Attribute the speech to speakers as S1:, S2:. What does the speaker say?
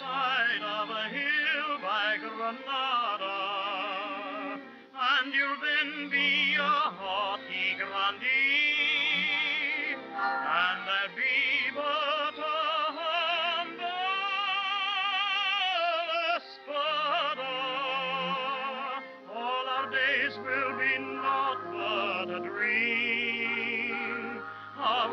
S1: side of a hill by Granada, and you'll then be a haughty grandee, and there'll be but a humble espada. All our days will be naught but a dream. Of